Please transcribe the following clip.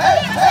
hey, hey.